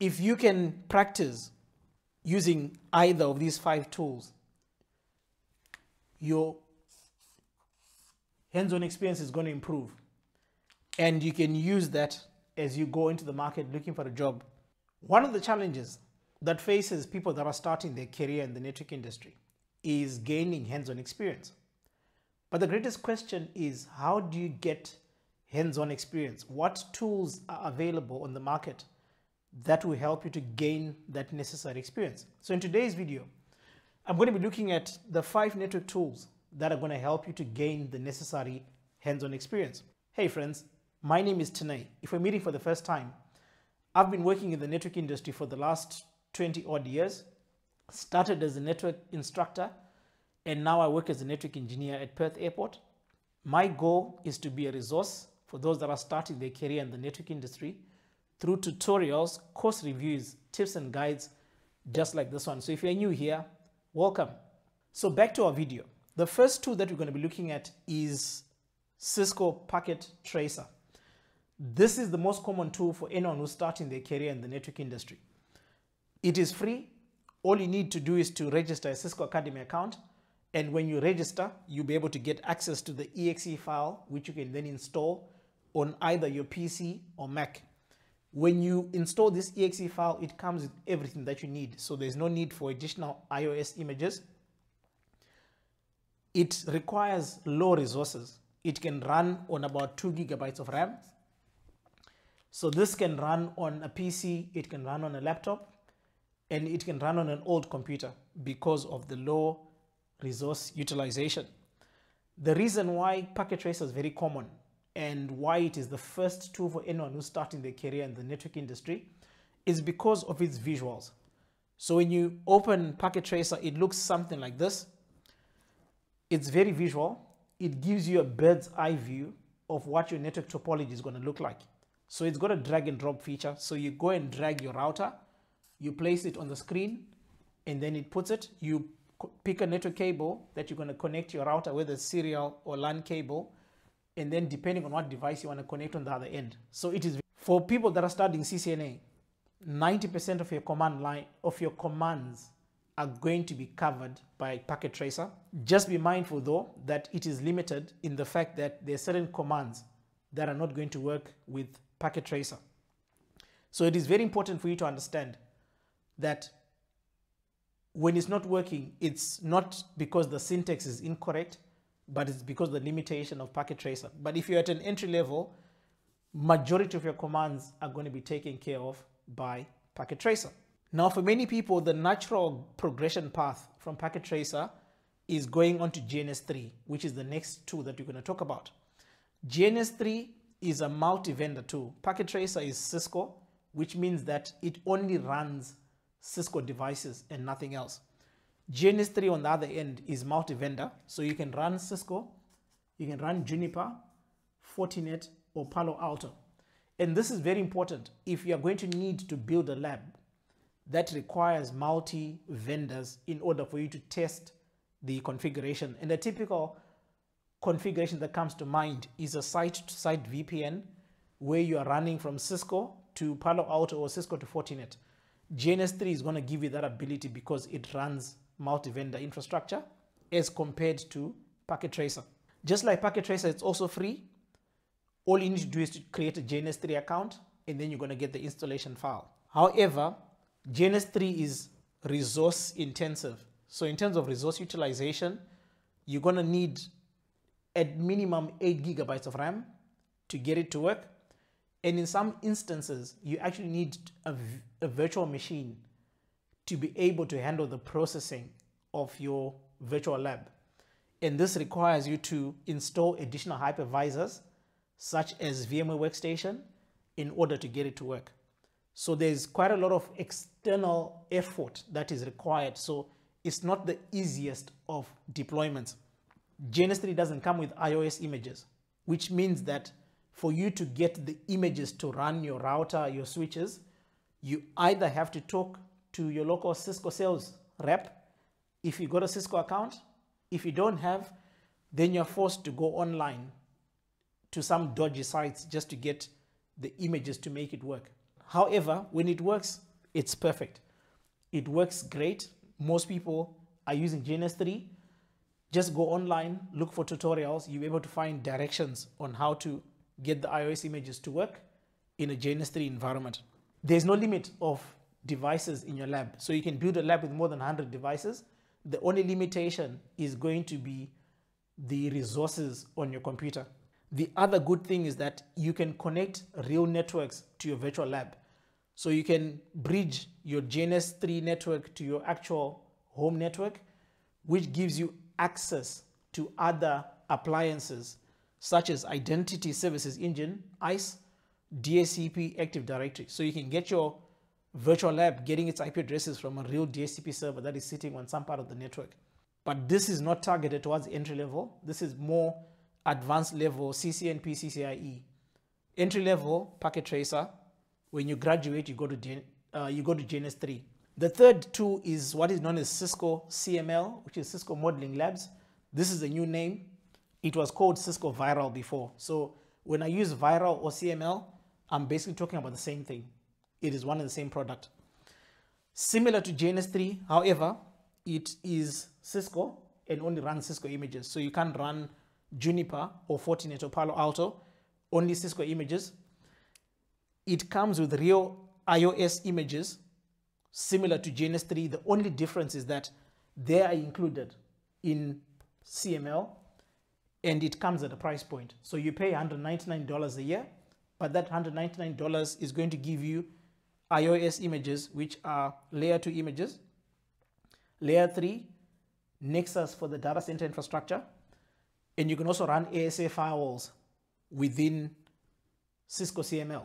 If you can practice using either of these five tools, your hands-on experience is going to improve. And you can use that as you go into the market looking for a job. One of the challenges that faces people that are starting their career in the network industry is gaining hands-on experience. But the greatest question is how do you get hands-on experience? What tools are available on the market that will help you to gain that necessary experience? So in today's video, I'm going to be looking at the five network tools that are going to help you to gain the necessary hands-on experience. Hey friends, my name is Tinei. If we're meeting for the first time, I've been working in the network industry for the last 20 odd years. Started as a network instructor and now I work as a network engineer at Perth Airport. My goal is to be a resource for those that are starting their career in the network industry through tutorials, course reviews, tips and guides, just like this one. So if you're new here, welcome. So back to our video. The first tool that we're going to be looking at is Cisco Packet Tracer. This is the most common tool for anyone who's starting their career in the network industry. It is free. All you need to do is to register a Cisco Academy account. And when you register, you'll be able to get access to the exe file, which you can then install on either your PC or Mac. When you install this exe file, it comes with everything that you need. So there's no need for additional IOS images. It requires low resources. It can run on about two gigabytes of RAM. So this can run on a PC, it can run on a laptop, and it can run on an old computer because of the low resource utilization. The reason why Packet Tracer is very common and why it is the first tool for anyone who's starting their career in the network industry is because of its visuals. So when you open Packet Tracer, it looks something like this. It's very visual. It gives you a bird's eye view of what your network topology is going to look like. So it's got a drag and drop feature. So you go and drag your router, you place it on the screen, and then it puts it. You pick a network cable that you're going to connect your router, whether it's serial or LAN cable, and then depending on what device you want to connect on the other end. So it is for people that are studying CCNA, 90% of your command line of your commands are going to be covered by packet tracer. Just be mindful though that it is limited in the fact that there are certain commands that are not going to work with packet tracer. So it is very important for you to understand that when it's not working, it's not because the syntax is incorrect, but it's because the limitation of packet tracer. But if you're at an entry level, majority of your commands are going to be taken care of by packet tracer. Now, for many people, the natural progression path from packet tracer is going on to GNS3, which is the next tool that we're going to talk about. GNS3 is a multi-vendor tool. Packet tracer is Cisco, which means that it only runs Cisco devices and nothing else. GNS3 on the other end is multi-vendor, so you can run Cisco, you can run Juniper, Fortinet, or Palo Alto. And this is very important if you are going to need to build a lab that requires multi-vendors in order for you to test the configuration. And the typical configuration that comes to mind is a site-to-site -site VPN where you are running from Cisco to Palo Alto or Cisco to Fortinet. GNS3 is going to give you that ability because it runs multi-vendor infrastructure as compared to Packet Tracer. Just like Packet Tracer, it's also free. All you need to do is to create a GNS3 account and then you're going to get the installation file. However, GNS3 is resource intensive. So in terms of resource utilization, you're going to need at minimum 8 gigabytes of RAM to get it to work. And in some instances, you actually need a, a virtual machine to be able to handle the processing of your virtual lab. And this requires you to install additional hypervisors such as VMware Workstation in order to get it to work. So there's quite a lot of external effort that is required. So it's not the easiest of deployments. GNS3 doesn't come with IOS images, which means that for you to get the images to run your router, your switches, you either have to talk to your local Cisco sales rep if you got a Cisco account. If you don't have, then you're forced to go online to some dodgy sites just to get the images to make it work. However, when it works, it's perfect. It works great. Most people are using GNS3. Just go online, look for tutorials. You'll be able to find directions on how to get the IOS images to work in a GNS3 environment. There's no limit of devices in your lab. So you can build a lab with more than 100 devices. The only limitation is going to be the resources on your computer. The other good thing is that you can connect real networks to your virtual lab. So you can bridge your GNS3 network to your actual home network, which gives you access to other appliances such as Identity Services Engine, ISE, DHCP Active Directory. So you can get your virtual lab getting its IP addresses from a real DHCP server that is sitting on some part of the network. But this is not targeted towards entry level. This is more advanced level CCNP, CCIE. Entry level packet tracer. When you graduate, you go to Gen, uh, you go to GNS3. The third two is what is known as Cisco CML, which is Cisco Modeling Labs. This is a new name. It was called Cisco VIRL before. So when I use VIRL or CML, I'm basically talking about the same thing. It is one and the same product. Similar to GNS3, however, it is Cisco and only runs Cisco images. So you can't run Juniper or Fortinet or Palo Alto, only Cisco images. It comes with real IOS images similar to GNS3. The only difference is that they are included in CML and it comes at a price point. So you pay $199 a year, but that $199 is going to give you IOS images, which are layer 2 images, layer 3, Nexus for the data center infrastructure, and you can also run ASA firewalls within Cisco CML.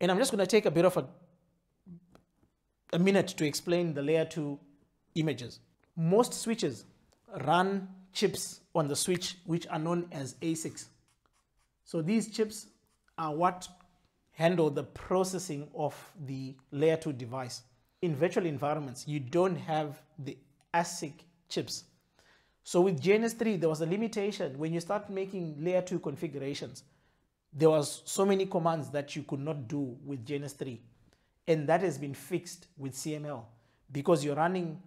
And I'm just going to take a bit of a, a minute to explain the layer 2 images. Most switches run chips on the switch which are known as ASICs. So these chips are what handle the processing of the layer 2 device. In virtual environments, you don't have the ASIC chips. So with GNS3, there was a limitation when you start making layer 2 configurations. There was so many commands that you could not do with GNS3. And that has been fixed with CML because you're running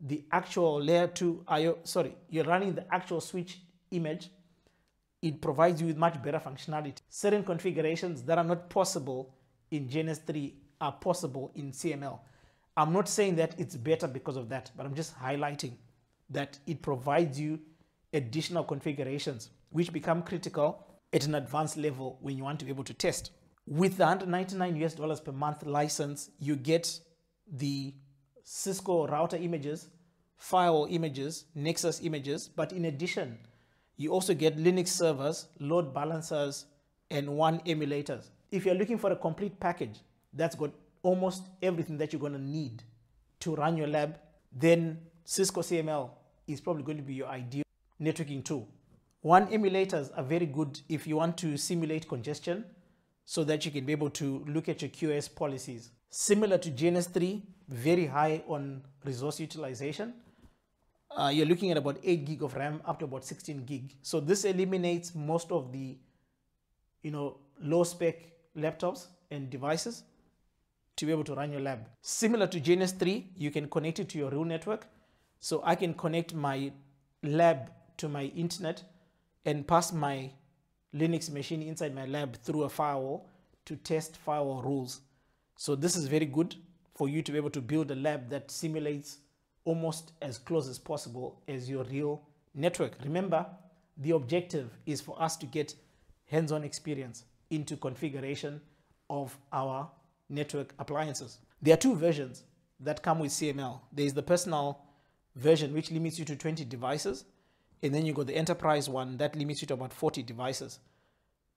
the actual layer 2 IO, sorry, you're running the actual switch image it provides you with much better functionality. Certain configurations that are not possible in GNS3 are possible in CML. I'm not saying that it's better because of that, but I'm just highlighting that it provides you additional configurations which become critical at an advanced level when you want to be able to test. With the 199 US dollars per month license, you get the Cisco router images, firewall images, Nexus images, but in addition, you also get Linux servers, load balancers, and WAN emulators. If you're looking for a complete package that's got almost everything that you're going to need to run your lab, then Cisco CML is probably going to be your ideal networking tool. WAN emulators are very good if you want to simulate congestion so that you can be able to look at your QoS policies. Similar to GNS3, very high on resource utilization uh, you're looking at about 8 gig of RAM up to about 16 gig. So this eliminates most of the, you know, low spec laptops and devices to be able to run your lab. Similar to GNS3, you can connect it to your real network. So I can connect my lab to my internet and pass my Linux machine inside my lab through a firewall to test firewall rules. So this is very good for you to be able to build a lab that simulates almost as close as possible as your real network. Remember, the objective is for us to get hands-on experience into configuration of our network appliances. There are two versions that come with CML. There is the personal version, which limits you to 20 devices. And then you got the enterprise one that limits you to about 40 devices.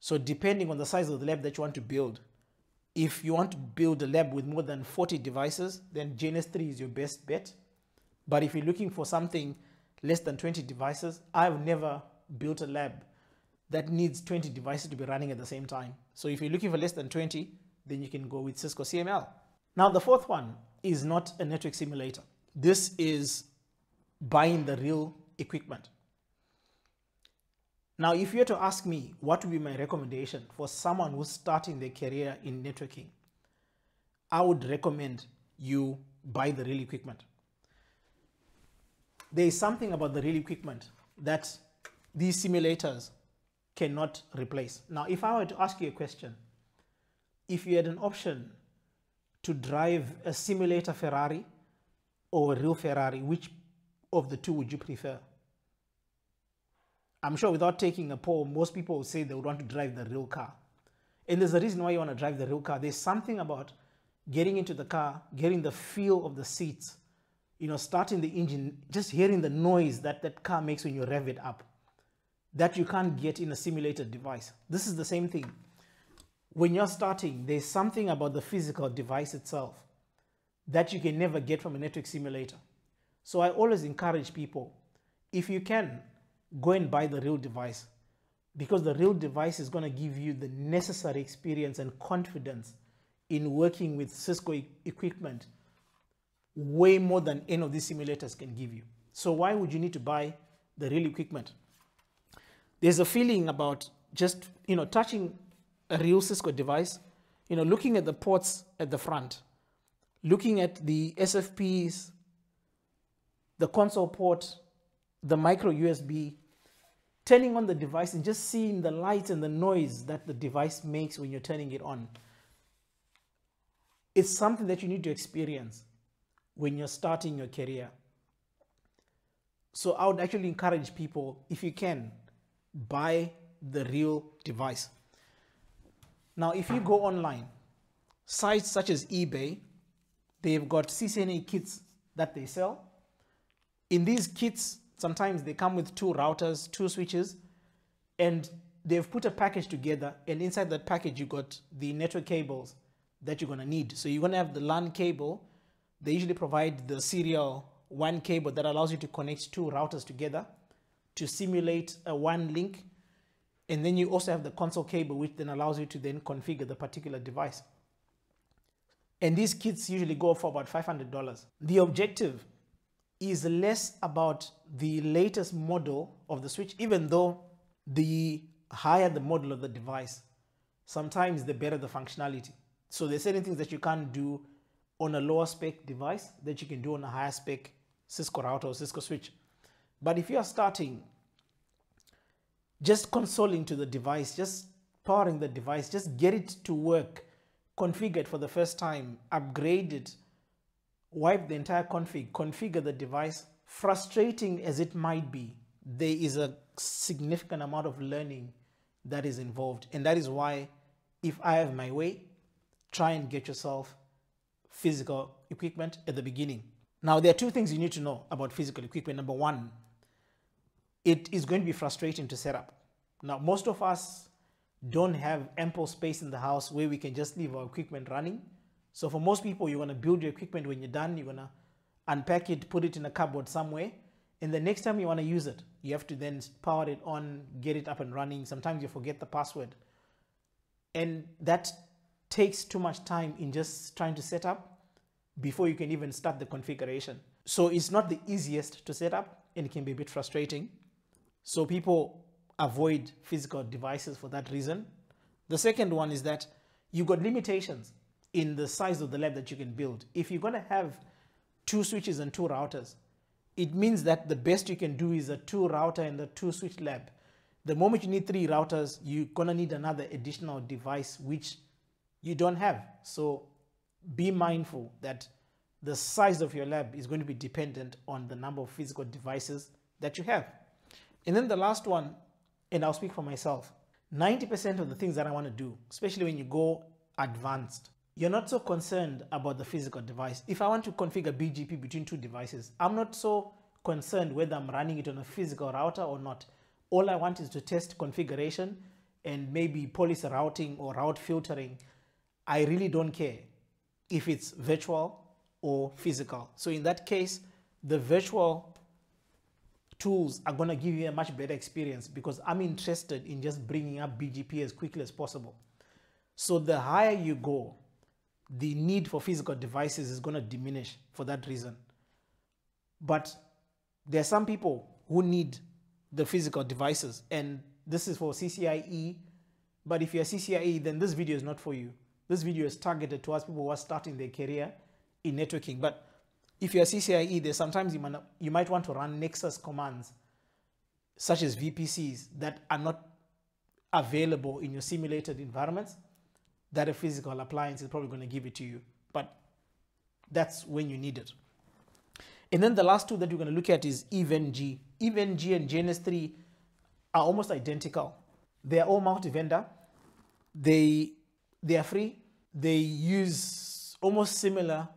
So depending on the size of the lab that you want to build, if you want to build a lab with more than 40 devices, then GNS3 is your best bet. But if you're looking for something less than 20 devices, I've never built a lab that needs 20 devices to be running at the same time. So if you're looking for less than 20, then you can go with Cisco CML. Now the fourth one is not a network simulator. This is buying the real equipment. Now, if you were to ask me what would be my recommendation for someone who's starting their career in networking, I would recommend you buy the real equipment. There is something about the real equipment that these simulators cannot replace. Now, if I were to ask you a question, if you had an option to drive a simulator Ferrari or a real Ferrari, which of the two would you prefer? I'm sure without taking a poll, most people would say they would want to drive the real car. And there's a reason why you want to drive the real car. There's something about getting into the car, getting the feel of the seats, you know, starting the engine, just hearing the noise that that car makes when you rev it up, that you can't get in a simulated device. This is the same thing. When you're starting, there's something about the physical device itself that you can never get from a network simulator. So I always encourage people, if you can, go and buy the real device because the real device is going to give you the necessary experience and confidence in working with Cisco e equipment way more than any of these simulators can give you. So why would you need to buy the real equipment? There's a feeling about just, you know, touching a real Cisco device, you know, looking at the ports at the front, looking at the SFPs, the console port, the micro USB, turning on the device and just seeing the light and the noise that the device makes when you're turning it on. It's something that you need to experience when you're starting your career. So I would actually encourage people, if you can, buy the real device. Now, if you go online, sites such as eBay, they've got CCNA kits that they sell. In these kits, sometimes they come with two routers, two switches, and they've put a package together. And inside that package, you've got the network cables that you're going to need. So you're going to have the LAN cable. They usually provide the serial one cable that allows you to connect two routers together to simulate a WAN link. And then you also have the console cable, which then allows you to then configure the particular device. And these kits usually go for about $500. The objective is less about the latest model of the switch, even though the higher the model of the device, sometimes the better the functionality. So there's certain things that you can't do on a lower spec device that you can do on a higher spec Cisco router or Cisco switch. But if you are starting just consoling to the device, just powering the device, just get it to work, configure it for the first time, upgrade it, wipe the entire config, configure the device, frustrating as it might be, there is a significant amount of learning that is involved. And that is why if I have my way, try and get yourself physical equipment at the beginning. Now, there are two things you need to know about physical equipment. Number one, it is going to be frustrating to set up. Now, most of us don't have ample space in the house where we can just leave our equipment running. So for most people, you're going to build your equipment when you're done. You're going to unpack it, put it in a cupboard somewhere. And the next time you want to use it, you have to then power it on, get it up and running. Sometimes you forget the password. And that takes too much time in just trying to set up before you can even start the configuration. So it's not the easiest to set up and it can be a bit frustrating. So people avoid physical devices for that reason. The second one is that you've got limitations in the size of the lab that you can build. If you're going to have two switches and two routers, it means that the best you can do is a two router and a two switch lab. The moment you need three routers, you're going to need another additional device, which you don't have. So be mindful that the size of your lab is going to be dependent on the number of physical devices that you have. And then the last one, and I'll speak for myself, 90% of the things that I want to do, especially when you go advanced, you're not so concerned about the physical device. If I want to configure BGP between two devices, I'm not so concerned whether I'm running it on a physical router or not. All I want is to test configuration and maybe policy routing or route filtering. I really don't care if it's virtual or physical. So in that case, the virtual tools are going to give you a much better experience because I'm interested in just bringing up BGP as quickly as possible. So the higher you go, the need for physical devices is going to diminish for that reason. But there are some people who need the physical devices, and this is for CCIE. But if you're CCIE, then this video is not for you. This video is targeted towards people who are starting their career in networking. But if you're a CCIE, there's sometimes you might, you might want to run Nexus commands, such as VPCs, that are not available in your simulated environments, that a physical appliance is probably going to give it to you. But that's when you need it. And then the last two that we're going to look at is EVE-NG. EVE-NG and GNS3 are almost identical. They are all multi-vendor. They, they are free. They use almost similar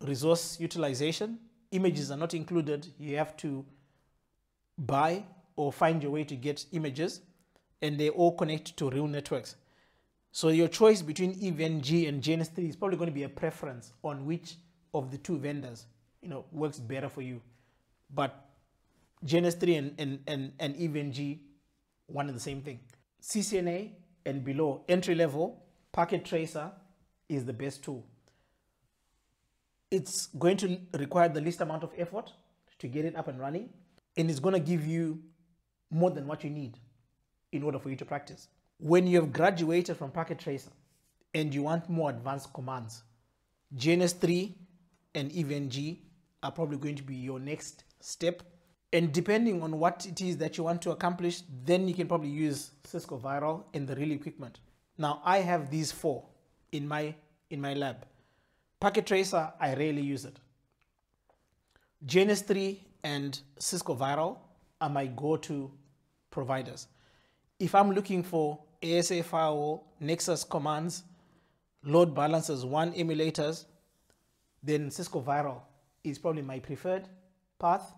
resource utilization. Images are not included. You have to buy or find your way to get images and they all connect to real networks. So your choice between EVE-NG and GNS3 is probably going to be a preference on which of the two vendors you know works better for you. But GNS3 and, and, and, and EVE-NG, one and the same thing. CCNA and below, entry level, Packet Tracer is the best tool. It's going to require the least amount of effort to get it up and running, and it's going to give you more than what you need in order for you to practice. When you have graduated from Packet Tracer and you want more advanced commands, GNS3 and EVE-NG are probably going to be your next step. And depending on what it is that you want to accomplish, then you can probably use Cisco VIRL and the real equipment. Now I have these four in my in my lab. Packet Tracer, I rarely use it. GNS3 and Cisco VIRL are my go-to providers. If I'm looking for ASA firewall, Nexus commands, load balancers, WAN emulators, then Cisco VIRL is probably my preferred path.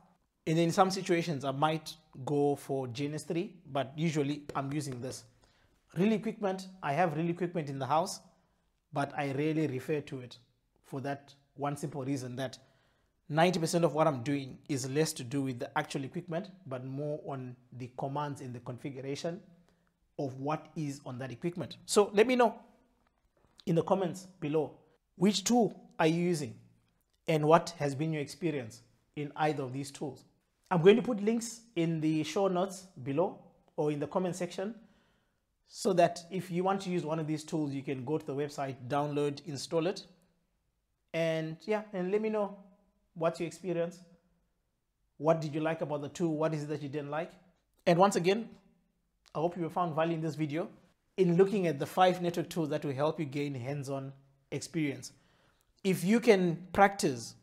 And in some situations, I might go for GNS3, but usually I'm using this. Real equipment, I have real equipment in the house, but I rarely refer to it for that one simple reason that 90% of what I'm doing is less to do with the actual equipment, but more on the commands and the configuration of what is on that equipment. So let me know in the comments below, which tool are you using and what has been your experience in either of these tools? I'm going to put links in the show notes below or in the comment section so that if you want to use one of these tools, you can go to the website, download, install it. And yeah, and let me know what's your experience. What did you like about the tool? What is it that you didn't like? And once again, I hope you found value in this video in looking at the five network tools that will help you gain hands-on experience. If you can practice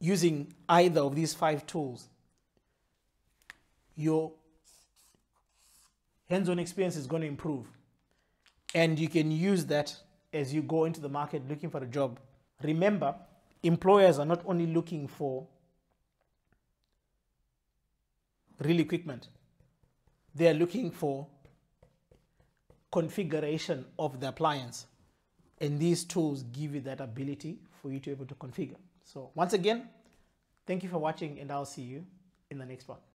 using either of these five tools, your hands-on experience is going to improve. And you can use that as you go into the market looking for a job. Remember, employers are not only looking for real equipment, they are looking for configuration of the appliance. And these tools give you that ability for you to be able to configure. So once again, thank you for watching and I'll see you in the next one.